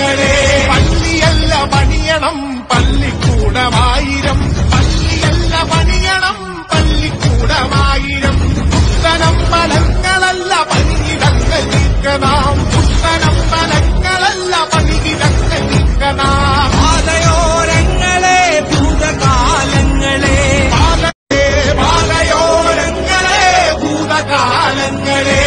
മക്കളെ പള്ളിയല്ല പണിയണം പള്ളിക്കൂടമായിരം. പള്ളിയല്ല പണിയണം പള്ളിക്കൂടമായിരം. പുത്തനം മലങ്ങളല്ല പണിയിടക്ക നീക്കനാം പുത്തനം മലങ്ങളല്ല പണിയിടക്ക നീക്കനാം പാതയോരങ്ങളെ ഭൂതകാലങ്ങളെ. പാതയോരങ്ങളെ ഭൂതകാലങ്ങളെ.